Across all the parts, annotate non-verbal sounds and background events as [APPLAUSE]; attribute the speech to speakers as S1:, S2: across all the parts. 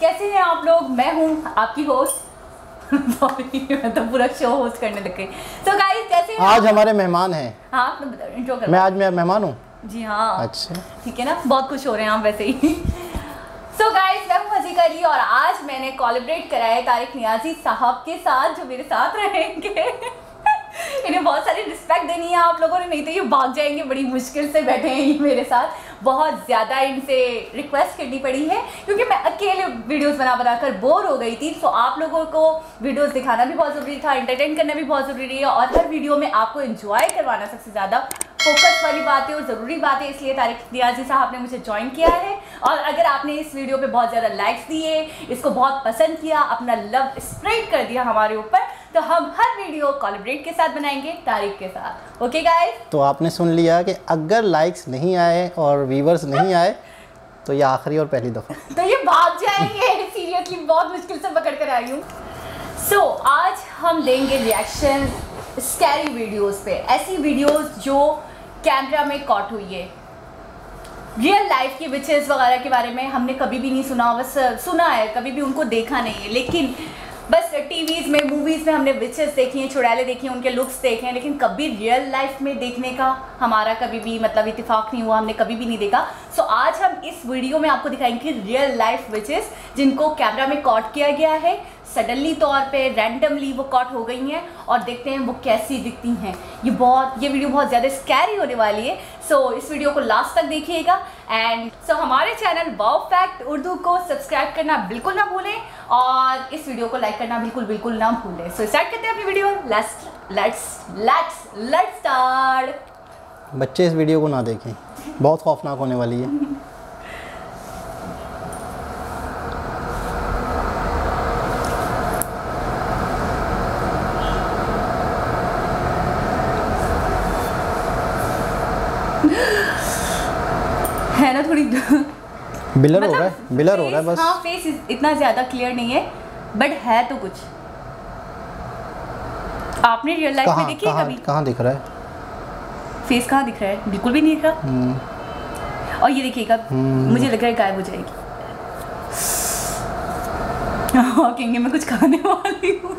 S1: कैसे हैं आप लोग? मैं हूँ आपकी होस्ट मैं तो पूरा शो होस्ट करने लग गई। तो गाइस कैसे हैं
S2: आज हमारे मेहमान हैं।
S1: हाँ तो इंट्रो कर।
S2: मैं आज मैं मेहमान हूँ?
S1: जी हाँ।
S2: अच्छा।
S1: ठीक है ना? बहुत खुश हो रहे हैं आप वैसे ही। सो गाइस मैं हूँ हजीका अली और आज मैंने कोलिब्रेट करा है तारिक नियाजी साहब के साथ जो मेरे साथ रहेंगे। इन्हें बहुत सारी रिस्पेक्ट देनी है आप लोगों ने, नहीं तो ये भाग जाएँगे, बड़ी मुश्किल से बैठे हैं ये मेरे साथ। बहुत ज़्यादा इनसे रिक्वेस्ट करनी पड़ी है, क्योंकि मैं अकेले वीडियोस बना बना कर बोर हो गई थी तो आप लोगों को वीडियोस दिखाना भी बहुत ज़रूरी था एंटरटेन करना भी बहुत ज़रूरी है, और हर वीडियो में आपको एंजॉय करवाना सबसे ज़्यादा फोकस वाली बात है और ज़रूरी बात, इसलिए तारिक नियाजी साहब ने मुझे ज्वाइन किया है। और अगर आपने इस वीडियो पे बहुत ज़्यादा लाइक्स दिए, इसको बहुत पसंद किया, अपना लव स्प्रेड कर दिया हमारे ऊपर तो हम हर वीडियो कोलिब्रेट के साथ बनाएँगे तारिक के साथ। ओके गाइस
S2: तो आपने सुन लिया कि अगर लाइक्स नहीं आए और व्यूवर्स नहीं आए तो ये आखिरी और पहली दफ़ा। [LAUGHS]
S1: तो ये भाग जाएँगे। सीरियसली बहुत मुश्किल से पकड़ कर आई हूँ। सो आज हम देंगे रिएक्शन स्कैरी वीडियोस पे। ऐसी वीडियोस जो कैमरा में कॉट हुई है। रियल लाइफ की विचेस वगैरह के बारे में हमने कभी भी नहीं सुना। बस सुना है कभी भी उनको देखा नहीं है। लेकिन बस टीवीज में मूवीज़ में हमने विचेस देखी हैं छुड़ैले देखे हैं, उनके लुक्स देखे हैं, लेकिन कभी रियल लाइफ में देखने का हमारा कभी भी मतलब इतफाक़ नहीं हुआ, हमने कभी भी नहीं देखा। सो आज हम इस वीडियो में आपको दिखाएँगे रियल लाइफ विचेस जिनको कैमरा में कॉट किया गया है। सडनली तौर पे रैंडमली वो कॉट हो गई हैं और देखते हैं वो कैसी दिखती हैं। ये बहुत ये वीडियो बहुत ज़्यादा स्कैरी होने वाली है। सो so, इस वीडियो को लास्ट तक देखिएगा। एंड सो so, हमारे चैनल वाओ फैक्ट उर्दू को सब्सक्राइब करना बिल्कुल ना भूलें और इस वीडियो को लाइक करना बिल्कुल बिल्कुल ना भूलें। सो so, स्टार्ट करते हैं अपनी video let's let's let's let's start
S2: बच्चे इस वीडियो को ना देखें। बहुत खौफनाक होने वाली है। [LAUGHS]
S1: है ना थोड़ी
S2: बिलर मतलब हो रहा है बिलर हो रहा है बस।
S1: हाँ फेस इतना ज़्यादा क्लियर नहीं है बट है तो कुछ। आपने रियल लाइफ में देखी है कभी?
S2: कहाँ दिख रहा है?
S1: फेस कहाँ दिख रहा है? बिल्कुल भी नहीं दिख रहा।
S2: हम्म,
S1: और ये देखिएगा
S2: हम्म।
S1: मुझे लग रहा है गायब हो जाएगी। हाँ कहेंगे मैं कुछ खाने वाली हूँ।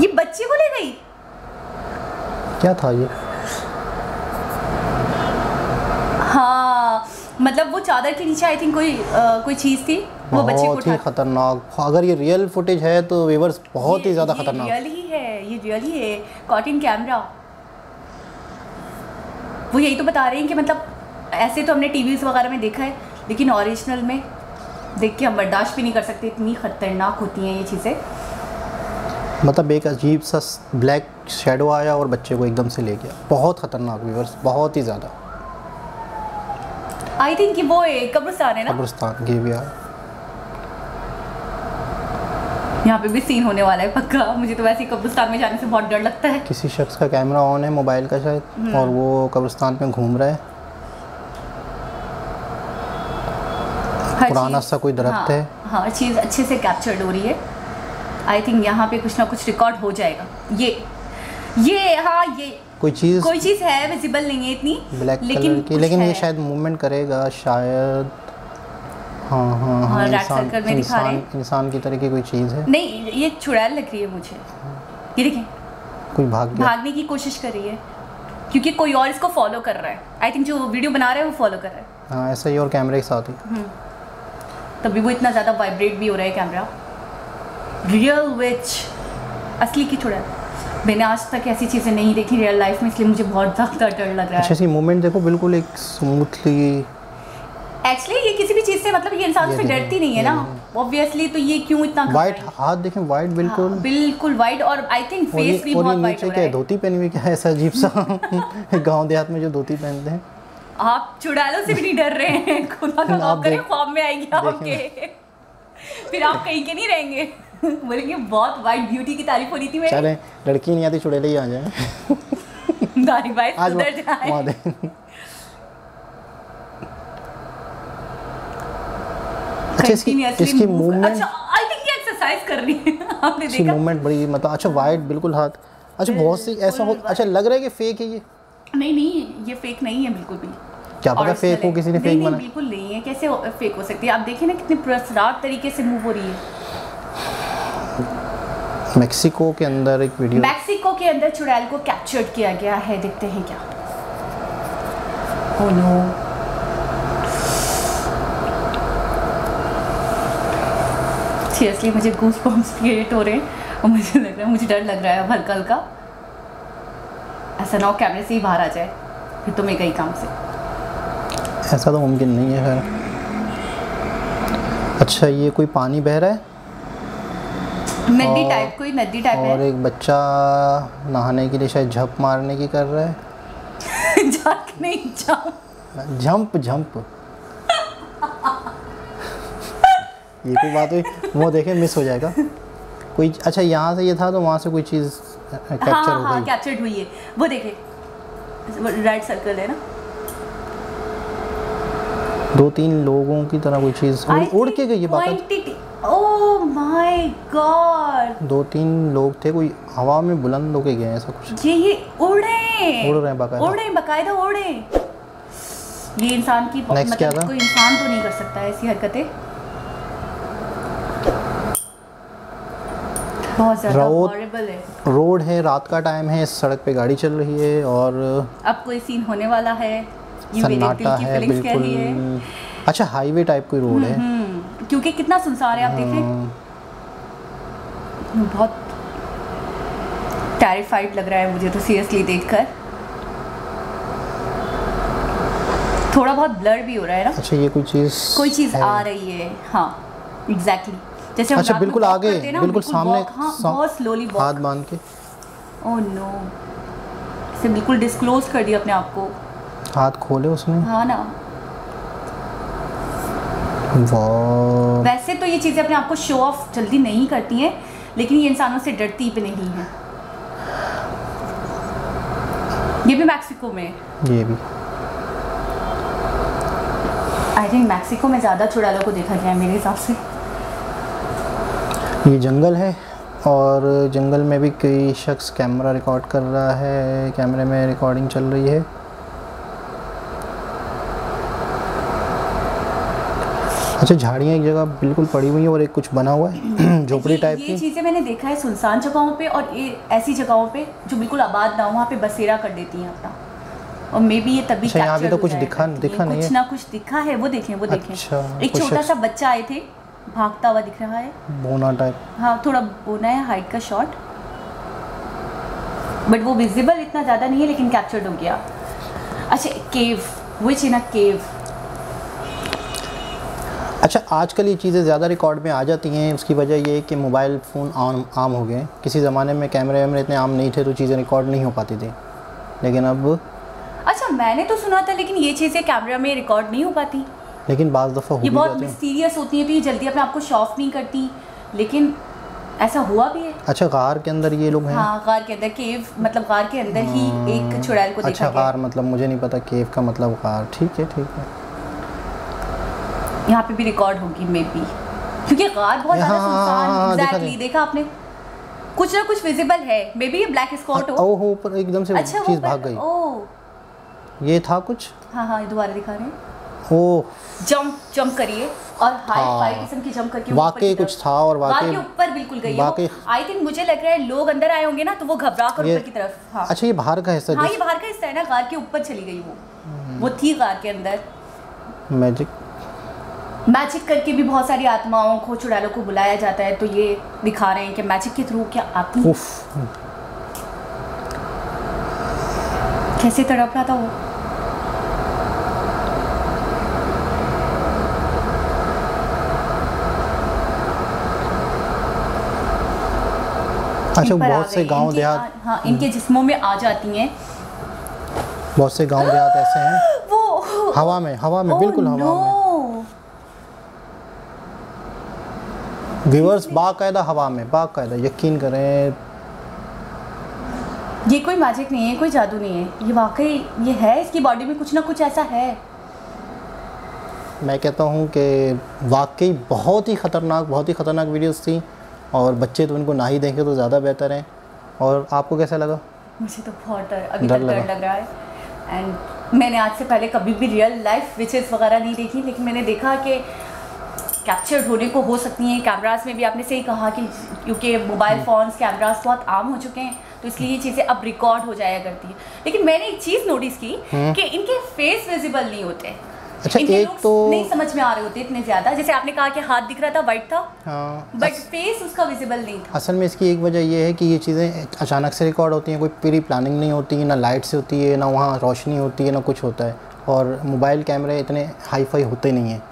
S1: ये बच्चे को ले गई?
S2: क्या था ये
S1: हाँ मतलब वो चादर के नीचे आई थिंक कोई अ, कोई चीज़ थी? वो बच्चे को
S2: ही
S1: उठा
S2: खतरनाक। अगर ये रियल फुटेज है तो व्यूवर्स बहुत ही ज़्यादा खतरनाक।
S1: रियल ही है ये रियल ही है। कॉटन कैमरा वो यही तो बता रहे हैं कि मतलब ऐसे तो हमने टीवीज वगैरह में देखा है लेकिन ओरिजिनल में देख के हम बर्दाश्त भी नहीं कर सकते इतनी खतरनाक होती हैं ये चीज़ें।
S2: मतलब एक अजीब सा ब्लैक शेडो आया और बच्चे को एकदम से ले गया। बहुत खतरनाक व्यूवर्स बहुत ही ज़्यादा।
S1: आई थिंक कि वो एक कब्रिस्तान है ना?
S2: कब्रिस्तान आया
S1: यहाँ पे भी सीन होने वाला है पक्का। मुझे तो वैसे ही कब्रिस्तान में जाने से बहुत डर लगता है।
S2: किसी शख्स का कैमरा ऑन है मोबाइल का शायद और वो कब्रिस्तान में घूम रहा है। पुराना सा कोई दरख्त
S1: हाँ,
S2: है।
S1: हाँ चीज़ अच्छे से कैप्चर्ड हो रही है। आई थिंक यहाँ पे कुछ ना कुछ रिकॉर्ड हो जाएगा। ये ये हाँ ये।
S2: कोई चीज़
S1: कोई चीज़ है विजिबल नहीं है इतनी
S2: ब्लैक
S1: लेकिन
S2: कलर की लेकिन ये शायद मूवमेंट करेगा शायद हाँ हाँ
S1: हाँ,
S2: हाँ इंसान
S1: में दिखा रहे
S2: इंसान इंसान की तरह की कोई चीज़ है?
S1: नहीं ये चुड़ैल लग रही है मुझे। ये देखें।
S2: कोई भाग गया?
S1: भागने की कोशिश कर रही है क्योंकि कोई और इसको फॉलो कर रहा है। आई थिंक जो वीडियो बना रहा है वो फॉलो कर रहा है।
S2: हाँ ऐसा ही और कैमरे के साथ ही।
S1: तभी वो इतना ज़्यादा वाइब्रेट भी हो रहा है कैमरा रियल विच असली की चुड़ैल। मैंने आज तक ऐसी चीज़ें नहीं देखी रियल लाइफ में इसलिए मुझे बहुत ज़्यादा डर लग रहा
S2: अच्छा
S1: है।
S2: सी मूवमेंट देखो बिल्कुल एक स्मूथली
S1: एक्चुअली ये किसी भी चीज़ से मतलब ये इंसान से डरती नहीं है ना। ऑब्वियसली तो ये क्यों इतना
S2: वाइट हाथ देखें वाइट बिल्कुल
S1: हाँ, बिल्कुल। वाइट और आई थिंक फेस भी बहुत वाइट हो रहा
S2: है धोती पहनी हुई क्या ऐसा अजीब सा? [LAUGHS] गाँव देहात में जो धोती पहनते हैं।
S1: आप चुड़ैलों से भी नहीं डर रहे हैं। खुदा का [LAUGHS] खौफ करें ख्वाब में आएगी आपके [LAUGHS] फिर आप कहीं के नहीं रहेंगे। [LAUGHS] बोलेंगे बहुत वाइट ब्यूटी की तारीफ़ हो रही थी मेरी.
S2: चले लड़की नहीं आती चुड़ैले ही आ जाए। [LAUGHS]
S1: दारी भाई सुधर जाए।
S2: वहाँ दे [LAUGHS] अच्छा इसकी इसकी मूवमेंट
S1: अच्छा आई थिंक ये एक्सरसाइज कर रही है। आपने देखा?
S2: मूवमेंट बड़ी मतलब अच्छा वाइट बिल्कुल हाथ। अच्छा बहुत सी ऐसा हो अच्छा लग रहा है कि फेक है ये?
S1: नहीं नहीं ये फेक नहीं है बिल्कुल भी।
S2: क्या पता फेक हो किसी ने फेक
S1: बना बिल्कुल नहीं है। कैसे फेक हो सकती है? आप देखिए ना कितने प्रसरार तरीके से मूव हो रही है।
S2: मेक्सिको के अंदर एक वीडियो
S1: मैक्सिको के अंदर चुड़ैल को कैप्चर किया गया है देखते हैं क्या। Oh no सीरियसली मुझे गूस बम्स क्रिएट हो रहे हैं और मुझे लग रहा है मुझे डर लग रहा है अब हल्का हल्का ऐसा ना हो कैमरे से ही बाहर आ जाए फिर तो मैं गई काम से।
S2: ऐसा तो मुमकिन नहीं है खैर। अच्छा ये कोई पानी बह रहा है?
S1: नदी
S2: और-
S1: टाइप कोई नदी टाइप
S2: और
S1: है
S2: एक बच्चा नहाने के लिए शायद झप मारने की कर रहा है। [LAUGHS]
S1: जाके नहीं
S2: जंप जंप ये कोई बात हुई? वो देखे मिस हो जाएगा। कोई अच्छा यहाँ से ये था तो वहाँ से कोई चीज़ कैप्चर
S1: हाँ
S2: हो
S1: हाँ कैप्चर्ड हुई है। वो देखे। रेड सर्कल है ना?
S2: दो तीन लोगों की तरह कोई चीज़ उड़, उड़ के गई है बात।
S1: ओह माय गॉड
S2: दो तीन लोग थे कोई हवा में बुलंद होके गए ऐसा कुछ।
S1: ये ये उड़े।
S2: उड़ रहे हैं बाकायदा।
S1: उड़ रहे हैं बकायदा उड़। ये इंसान की
S2: क्या
S1: मतलब
S2: था?
S1: कोई इंसान तो नहीं कर सकता है ऐसी हरकतें। बहुत ज़्यादा
S2: रोड-
S1: है।
S2: रोड है रात का टाइम है सड़क पे गाड़ी चल रही है और
S1: अब कोई सीन होने वाला है। ये
S2: सन्नाटा है
S1: है
S2: बिल्कुल। अच्छा हाईवे टाइप कोई रोड है?
S1: हम्म, क्योंकि कितना सुनसान है आप देखें
S2: हाँ,
S1: बहुत टेरिफाइड लग रहा है मुझे तो सीरियसली देखकर। थोड़ा बहुत ब्लर भी हो रहा है ना?
S2: अच्छा ये कोई चीज़
S1: कोई चीज़ आ रही है। हाँ एग्जैक्टली exactly. जैसे
S2: अच्छा बिल्कुल आगे
S1: ना,
S2: बिल्कुल सामने
S1: हाँ बहुत स्लोली
S2: हाथ बाँध के।
S1: ओह नो इसे बिल्कुल डिस्क्लोज कर दिया अपने आप को।
S2: हाथ खोले उसने।
S1: हाँ ना। वैसे तो ये चीज़ें अपने आप को शो ऑफ़ जल्दी नहीं करती हैं लेकिन ये इंसानों से डरती भी नहीं है। ये भी मैक्सिको में।
S2: ये भी।
S1: आई थिंक मैक्सिको में ज़्यादा चुड़ैलों को देखा गया है मेरे हिसाब से।
S2: ये जंगल है और जंगल में भी कई शख्स कैमरा रिकॉर्ड कर रहा है कैमरे में रिकॉर्डिंग चल रही है। अच्छा झाड़ियाँ एक जगह बिल्कुल पड़ी हुई हैं और एक कुछ बना हुआ है [CLEARS THROAT] झोपड़ी
S1: ये-
S2: टाइप
S1: ये
S2: की।
S1: चीज़ें मैंने देखा है सुनसान जगहों पे और ये ऐसी जगहों पे जो बिल्कुल आबाद ना हो वहाँ पे बसेरा कर देती हैं अपना। और मे बी ये तभी
S2: अच्छा, यहाँ
S1: captured
S2: तो कुछ दिखा- दिखा। नहीं
S1: कुछ ना कुछ दिखा है वो देखें वो देखें।
S2: अच्छा,
S1: एक छोटा सा बच्चा आए थे भागता हुआ दिख रहा है।
S2: बोना टाइप।
S1: हाँ थोड़ा बोना है हाइट का शॉट बट वो विजिबल इतना ज़्यादा नहीं है लेकिन कैप्चर्ड हो गया। अच्छा केव विच इन अ केव
S2: अच्छा आजकल ये चीज़ें ज़्यादा रिकॉर्ड में आ जाती हैं उसकी वजह ये है कि मोबाइल फ़ोन आम आम हो गए किसी ज़माने में कैमरे वैमरे इतने आम नहीं थे तो चीज़ें रिकॉर्ड नहीं हो पाती थी। लेकिन अब
S1: अच्छा मैंने तो सुना था लेकिन ये चीज़ें कैमरा में रिकॉर्ड नहीं हो पाती।
S2: लेकिन बाज़ दफ़ा
S1: ये बहुत मिस्टीरियस होती है तो ये जल्दी अपने आप को शॉफ नहीं करती। लेकिन ऐसा हुआ भी है।
S2: अच्छा गार के अंदर ये लोग हैं?
S1: हाँ गार के अंदर केव मतलब गार के अंदर ही एक चुड़ैल को
S2: अच्छा गार मतलब मुझे नहीं पता केव का मतलब गार ठीक है ठीक है।
S1: यहाँ पे भी रिकॉर्ड होगी मे बी क्योंकि गार बहुत ज़्यादा
S2: हाँ, हाँ, हाँ, हाँ,
S1: सुनसान
S2: देखा
S1: एग्जैक्टली
S2: देखा।
S1: देखा आपने? कुछ ना कुछ विजिबल है. मे बी ये ब्लैक स्पॉट हो
S2: हो. ऊपर एकदम से
S1: अच्छा
S2: चीज़ भाग गई।
S1: ओ
S2: ये था कुछ?
S1: हाँ हाँ ये दोबारा दिखा रहे हैं।
S2: ओ
S1: जंप जंप करिए। और हाई
S2: हाँ।
S1: फाई किस्म की जंप करके ऊपर
S2: वाकई कुछ था और वाकई
S1: ऊपर बिल्कुल गई
S2: वाकई-
S1: आई थिंक मुझे लग रहा है लोग अंदर आए होंगे ना तो वो घबरा कर ऊपर की तरफ़। हाँ।
S2: अच्छा ये बाहर का हिस्सा
S1: हाँ ये बाहर का हिस्सा है ना गार के ऊपर चली गई वो। वो थी गार के अंदर।
S2: मैजिक
S1: मैजिक करके भी बहुत सारी आत्माओं को चुड़ैलों को बुलाया जाता है तो ये दिखा रहे हैं कि मैजिक के थ्रू क्या आती है। कैसे तड़प रहा था वो?
S2: अच्छा बहुत से गाँव देहात
S1: हाँ इनके जिस्मों में आ जाती हैं।
S2: बहुत से गाँव देहात ऐसे हैं। [GASPS]
S1: वो
S2: हवा में हवा में
S1: Oh
S2: बिल्कुल हवा में।
S1: No!
S2: व्यूअर्स बाकायदा हवा में बाकायदा यकीन करें।
S1: ये कोई मैजिक नहीं है कोई जादू नहीं है। ये वाकई ये है इसकी बॉडी में कुछ ना कुछ ऐसा है।
S2: मैं कहता हूँ कि वाकई बहुत ही ख़तरनाक बहुत ही ख़तरनाक वीडियोस थी और बच्चे तो इनको ना ही देखें तो ज़्यादा बेहतर है। और आपको कैसा लगा?
S1: मुझे तो बहुत डर अभी
S2: डर लगा।
S1: लग रहा है। एंड मैंने आज से पहले कभी भी रियल लाइफ विचेस वगैरह नहीं देखी लेकिन मैंने देखा कि कैप्चर होने को हो सकती हैं। कैमरास में भी आपने सही कहा कि क्योंकि मोबाइल फ़ोन्स कैमरास बहुत आम हो चुके हैं तो इसलिए ये चीज़ें अब रिकॉर्ड हो जाया करती है। लेकिन मैंने एक चीज़ नोटिस की कि इनके फेस विजिबल नहीं होते।
S2: अच्छा,
S1: इनके
S2: एक तो-
S1: नहीं समझ में आ रहे होते इतने ज़्यादा। जैसे आपने कहा कि हाथ दिख रहा था वाइट था
S2: हाँ
S1: बट फेस उसका विजिबल नहीं था।
S2: असल में इसकी एक वजह ये है कि ये चीज़ें अचानक से रिकॉर्ड होती हैं कोई प्री प्लानिंग नहीं होती ना लाइट से होती है ना वहाँ रोशनी होती है ना कुछ होता है। और मोबाइल कैमरे इतने हाई फाई होते नहीं हैं।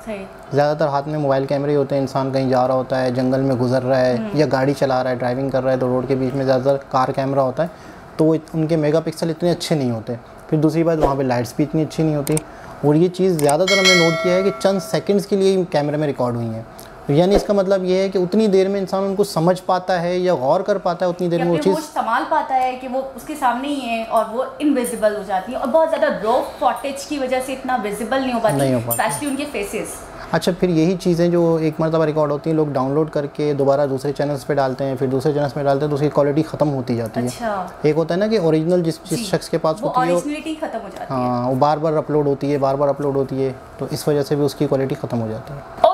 S2: ज़्यादातर हाथ में मोबाइल कैमरे ही होते हैं इंसान कहीं जा रहा होता है जंगल में गुजर रहा है या गाड़ी चला रहा है ड्राइविंग कर रहा है तो रोड के बीच में ज़्यादातर कार कैमरा होता है तो उनके मेगा उनके मेगापिक्सल इतने अच्छे नहीं होते। फिर दूसरी बात वहाँ पे लाइट्स भी इतनी अच्छी नहीं होती। और ये चीज़ ज़्यादातर हमने नोट किया है कि चंद सेकंड्स के लिए ही कैमरे में रिकॉर्ड हुई हैं। यानी इसका मतलब ये है कि उतनी देर में इंसान उनको समझ पाता है या गौर कर पाता है उतनी देर में वो चीज़
S1: संभाल पाता है कि वो उसके सामने ही है और वो इनविजिबल हो जाती है और बहुत ज़्यादा रॉ फॉटेज की वजह से इतना विजिबल नहीं हो पाती
S2: नहीं हो पाती।
S1: स्पेशली उनके फेसेस
S2: अच्छा फिर यही चीज़ें जो एक मरतबा रिकॉर्ड होती हैं लोग डाउनलोड करके दोबारा दूसरे चैनल्स पे डालते हैं फिर दूसरे चैनल्स में डालते हैं तो उसकी क्वालिटी ख़त्म होती जाती है।
S1: अच्छा।
S2: एक होता है ना कि ओरिजिनल जिस जिस शख्स के पास
S1: वो
S2: होती है
S1: खत्म हो जाती हाँ।
S2: वो बार बार अपलोड होती है बार बार अपलोड होती है तो इस वजह से भी उसकी क्वालिटी ख़त्म हो जाती है।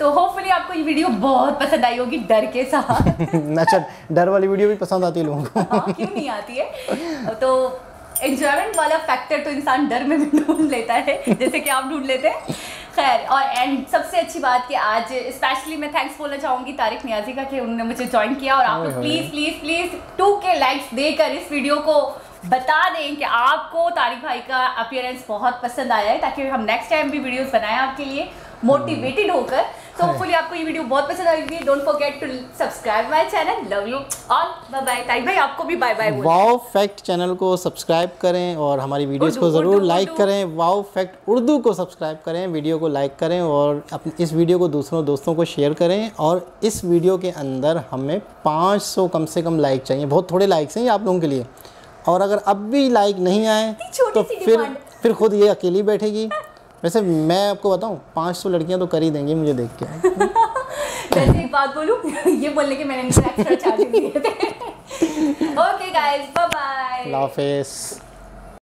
S1: तो होपफुली आपको ये वीडियो बहुत पसंद आई होगी डर के साथ। [LAUGHS]
S2: अच्छा डर वाली वीडियो भी पसंद आती है लोगों को।
S1: हाँ, क्यों नहीं आती है? तो एंजॉयमेंट वाला फैक्टर तो इंसान डर में भी ढूंढ लेता है जैसे कि आप ढूंढ लेते हैं। खैर और एंड सबसे अच्छी बात कि आज स्पेशली मैं थैंक्स बोलना चाहूँगी तारिक नियाजी का कि उन्होंने मुझे ज्वाइन किया और आप लोग please please please two K likes देकर इस वीडियो को बता दें कि आपको तारिक भाई का अपियरेंस बहुत पसंद आया है ताकि हम नेक्स्ट टाइम भी वीडियोस बनाएँ आपके लिए मोटिवेटेड होकर। तो होपफुली आपको ये वीडियो बहुत पसंद आएगी don't forget to subscribe my channel love you all bye bye Tariq भाई आपको भी बाय बाय बोल
S2: वाओ फैक्ट चैनल को सब्सक्राइब करें और हमारी वीडियोस को ज़रूर लाइक करें। वाओ फैक्ट उर्दू को सब्सक्राइब करें वीडियो को लाइक करें और अपने इस वीडियो को दूसरों दोस्तों को शेयर करें और इस वीडियो के अंदर हमें 500 कम से कम लाइक चाहिए। बहुत थोड़े लाइक्स हैं ये आप लोगों के लिए। और अगर अब भी लाइक नहीं आए तो फिर फिर खुद ये अकेली बैठेगी। वैसे मैं आपको बताऊँ पाँच सौ लड़कियाँ तो कर ही देंगी मुझे देख के। [LAUGHS]
S1: वैसे एक बात बोलूँ [LAUGHS] ये बोलने के मैंने इनको एक्स्ट्रा चार्जेस दिए थे ओके गाइस बाय बाय